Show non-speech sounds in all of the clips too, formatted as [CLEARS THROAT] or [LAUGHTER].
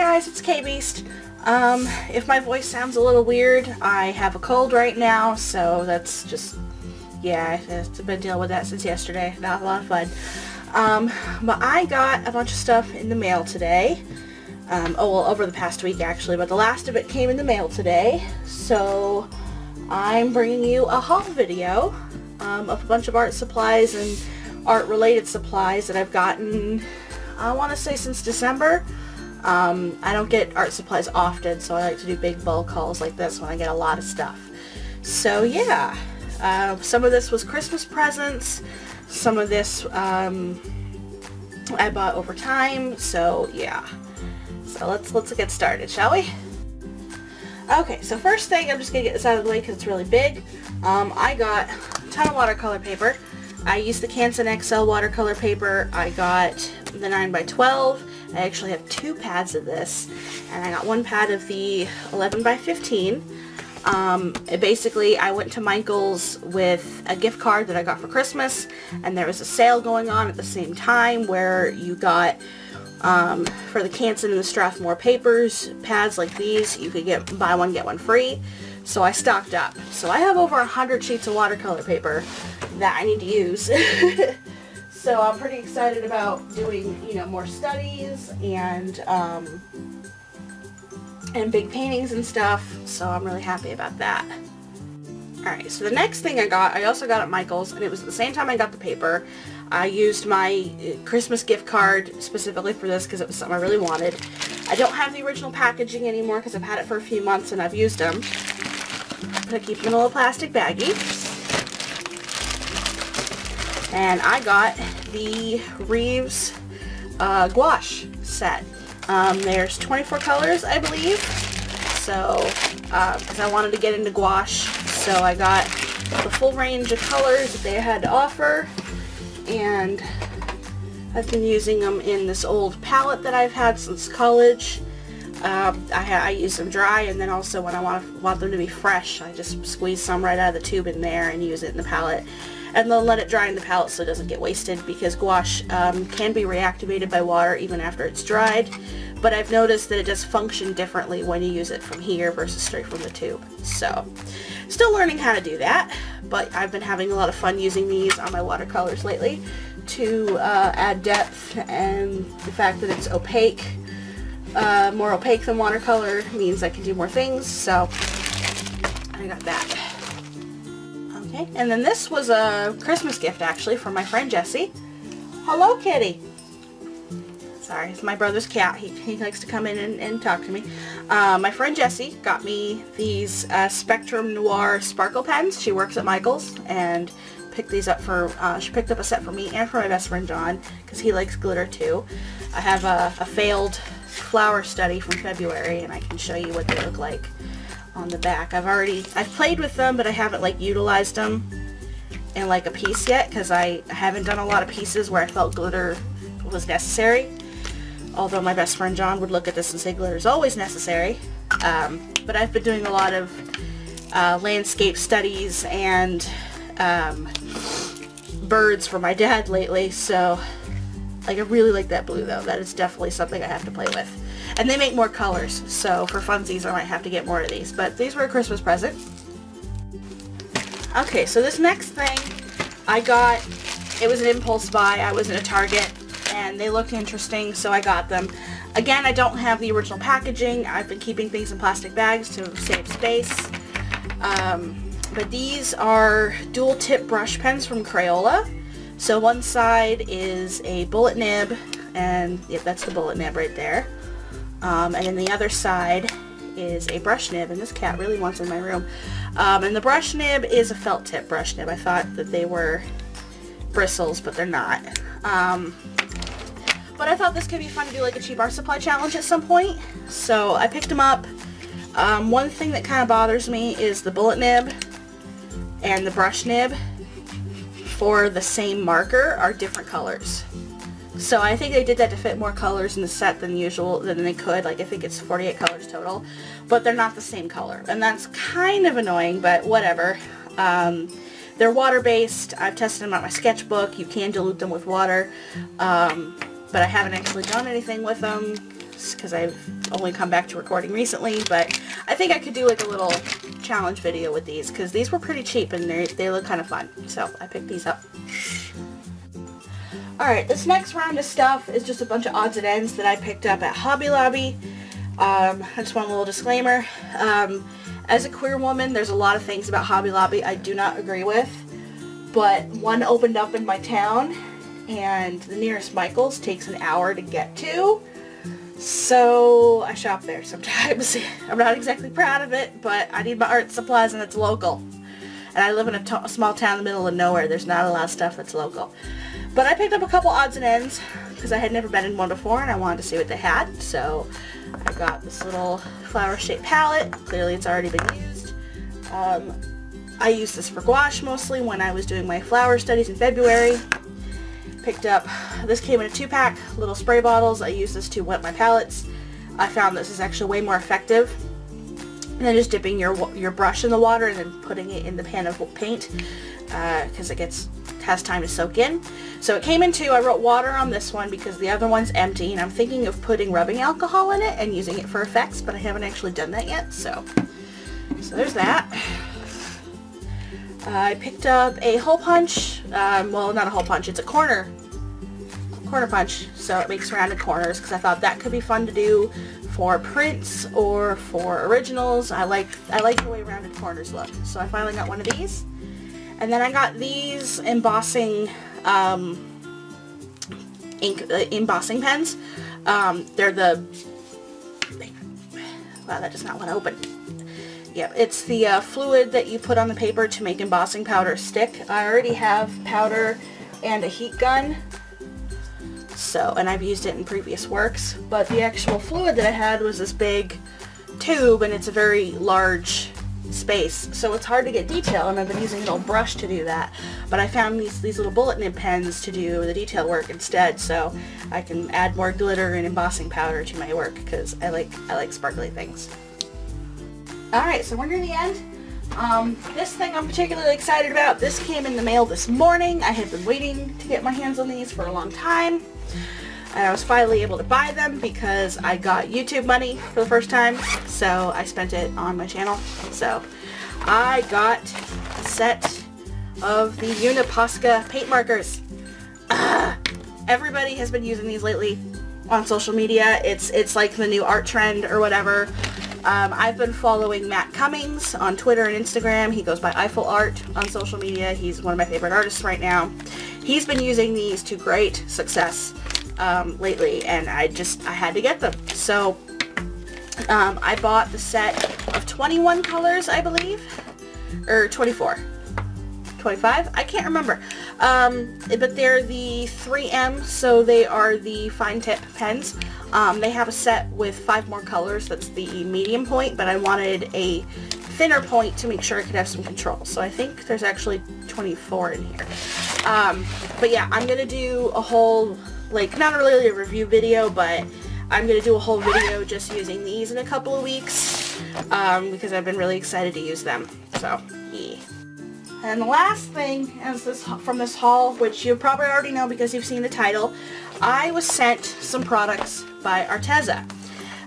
guys, it's KayBeast. Um, if my voice sounds a little weird, I have a cold right now, so that's just, yeah, I've been dealing with that since yesterday. Not a lot of fun. Um, but I got a bunch of stuff in the mail today. Um, oh, well, over the past week actually, but the last of it came in the mail today. So I'm bringing you a haul video um, of a bunch of art supplies and art-related supplies that I've gotten, I want to say since December. Um, I don't get art supplies often, so I like to do big bulk hauls like this when I get a lot of stuff. So yeah, uh, some of this was Christmas presents, some of this um, I bought over time, so yeah. So let's let's get started, shall we? Okay, so first thing, I'm just going to get this out of the way because it's really big. Um, I got a ton of watercolor paper. I used the Canson XL watercolor paper. I got the 9x12 I actually have two pads of this, and I got one pad of the 11 by 15. Um, basically, I went to Michael's with a gift card that I got for Christmas, and there was a sale going on at the same time where you got, um, for the Canson and the Strathmore papers, pads like these, you could get buy one, get one free. So I stocked up. So I have over 100 sheets of watercolor paper that I need to use. [LAUGHS] So I'm pretty excited about doing, you know, more studies and, um, and big paintings and stuff. So I'm really happy about that. Alright, so the next thing I got, I also got at Michael's, and it was the same time I got the paper. I used my uh, Christmas gift card specifically for this because it was something I really wanted. I don't have the original packaging anymore because I've had it for a few months and I've used them. But I keep them in a little plastic baggie. And I got the Reeves uh, gouache set. Um, there's 24 colors, I believe. So, because uh, I wanted to get into gouache, so I got the full range of colors that they had to offer. And I've been using them in this old palette that I've had since college. Um, I, I, use them dry and then also when I want, want them to be fresh I just squeeze some right out of the tube in there and use it in the palette and then let it dry in the palette so it doesn't get wasted because gouache um, can be reactivated by water even after it's dried but I've noticed that it does function differently when you use it from here versus straight from the tube. So still learning how to do that but I've been having a lot of fun using these on my watercolors lately to uh, add depth and the fact that it's opaque uh, more opaque than watercolor means I can do more things so I got that Okay, and then this was a Christmas gift actually from my friend Jesse. Hello, kitty. Sorry, it's my brother's cat. He, he likes to come in and, and talk to me. Uh, my friend Jessie got me these uh, Spectrum Noir sparkle pens. She works at Michael's and picked these up for, uh, she picked up a set for me and for my best friend John because he likes glitter too. I have a, a failed flower study from February and I can show you what they look like on the back. I've already, I've played with them, but I haven't like utilized them in like a piece yet because I haven't done a lot of pieces where I felt glitter was necessary. Although my best friend John would look at this and say glitter is always necessary. Um, but I've been doing a lot of uh, landscape studies and um, birds for my dad lately, so like I really like that blue though. That is definitely something I have to play with. And they make more colors, so for funsies I might have to get more of these. But these were a Christmas present. Okay, so this next thing I got, it was an impulse buy. I was in a Target and they looked interesting, so I got them. Again, I don't have the original packaging. I've been keeping things in plastic bags to save space. Um, but these are dual tip brush pens from Crayola. So one side is a bullet nib, and yep, that's the bullet nib right there. Um, and then the other side is a brush nib, and this cat really wants in my room. Um, and the brush nib is a felt tip brush nib. I thought that they were bristles, but they're not. Um, but I thought this could be fun to do like a cheap art supply challenge at some point. So I picked them up. Um, one thing that kind of bothers me is the bullet nib and the brush nib for the same marker are different colors. So I think they did that to fit more colors in the set than usual, than they could. Like I think it's 48 colors total, but they're not the same color. And that's kind of annoying, but whatever. Um, they're water-based. I've tested them on my sketchbook. You can dilute them with water, um, but I haven't actually done anything with them. because I've only come back to recording recently, but I think I could do like a little challenge video with these because these were pretty cheap and they they look kind of fun. So I picked these up. Alright, this next round of stuff is just a bunch of odds and ends that I picked up at Hobby Lobby. Um, I just want a little disclaimer. Um, as a queer woman, there's a lot of things about Hobby Lobby I do not agree with, but one opened up in my town, and the nearest Michael's takes an hour to get to, so I shop there sometimes. [LAUGHS] I'm not exactly proud of it, but I need my art supplies and it's local. And I live in a small town in the middle of nowhere. There's not a lot of stuff that's local. But I picked up a couple odds and ends because I had never been in one before and I wanted to see what they had. So I got this little flower shaped palette. Clearly it's already been used. Um, I used this for gouache mostly when I was doing my flower studies in February. Picked up, this came in a two pack, little spray bottles. I use this to wet my palettes. I found this is actually way more effective than just dipping your your brush in the water and then putting it in the pan of paint because uh, it gets has time to soak in. So it came in two. I wrote water on this one because the other one's empty and I'm thinking of putting rubbing alcohol in it and using it for effects, but I haven't actually done that yet. So, so there's that. Uh, I picked up a hole punch. Um, well, not a hole punch. It's a corner corner punch. So it makes rounded corners because I thought that could be fun to do for prints or for originals. I like I like the way rounded corners look. So I finally got one of these. And then I got these embossing um, ink uh, embossing pens. Um, they're the wow that does not want to open. Yeah, it's the uh, fluid that you put on the paper to make embossing powder stick. I already have powder and a heat gun. So, and I've used it in previous works, but the actual fluid that I had was this big tube and it's a very large space. So it's hard to get detail and I've been using an old brush to do that. But I found these, these little bullet nib pens to do the detail work instead so I can add more glitter and embossing powder to my work because I like, I like sparkly things. Alright, so we're near the end. Um, this thing I'm particularly excited about. This came in the mail this morning. I had been waiting to get my hands on these for a long time and I was finally able to buy them because I got YouTube money for the first time so I spent it on my channel so I got a set of the Uni Posca paint markers [CLEARS THROAT] everybody has been using these lately on social media it's it's like the new art trend or whatever um, I've been following Matt Cummings on Twitter and Instagram. He goes by Eiffel Art on social media. He's one of my favorite artists right now. He's been using these to great success um, lately and I just, I had to get them. So um, I bought the set of 21 colors, I believe, or 24. 25? I can't remember. Um, but they're the 3M, so they are the fine tip pens. Um, they have a set with five more colors. That's the medium point, but I wanted a thinner point to make sure I could have some control. So I think there's actually 24 in here. Um, but yeah, I'm going to do a whole like not really a review video, but I'm going to do a whole video just using these in a couple of weeks um, because I've been really excited to use them. So, yeah. And the last thing is this from this haul, which you probably already know because you've seen the title, I was sent some products by Arteza.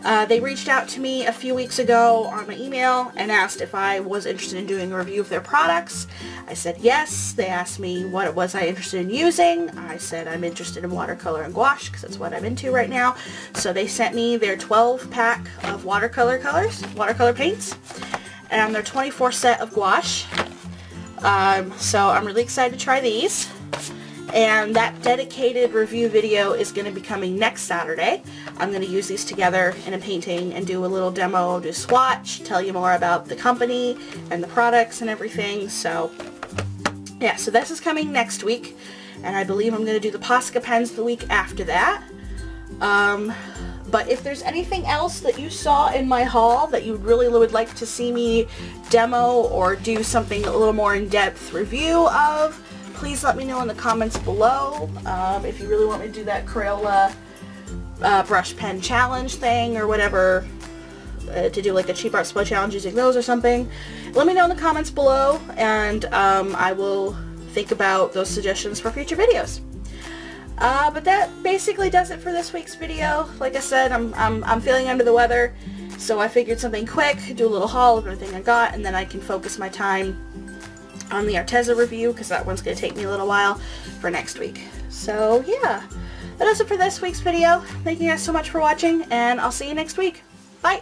Uh, they reached out to me a few weeks ago on my email and asked if I was interested in doing a review of their products. I said yes. They asked me what it was I interested in using. I said I'm interested in watercolor and gouache because that's what I'm into right now. So they sent me their 12 pack of watercolor colors, watercolor paints, and their 24 set of gouache. Um, so I'm really excited to try these and that dedicated review video is going to be coming next Saturday. I'm going to use these together in a painting and do a little demo, do swatch, tell you more about the company and the products and everything. So yeah, so this is coming next week and I believe I'm going to do the Posca pens the week after that. Um, but if there's anything else that you saw in my haul that you really would like to see me demo or do something a little more in-depth review of, please let me know in the comments below um, if you really want me to do that Crayola uh, brush pen challenge thing or whatever uh, to do like a cheap art supply challenge using those or something. Let me know in the comments below and um, I will think about those suggestions for future videos. Uh, but that basically does it for this week's video. Like I said, I'm, I'm, I'm feeling under the weather, so I figured something quick, do a little haul of everything I got, and then I can focus my time on the Arteza review, because that one's going to take me a little while for next week. So, yeah. That does it for this week's video. Thank you guys so much for watching, and I'll see you next week. Bye!